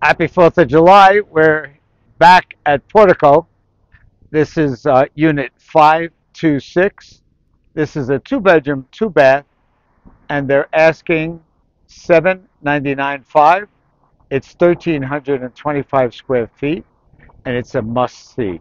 Happy 4th of July. We're back at Portico. This is uh, unit 526. This is a two bedroom, two bath, and they're asking 799.5. It's 1,325 square feet, and it's a must see.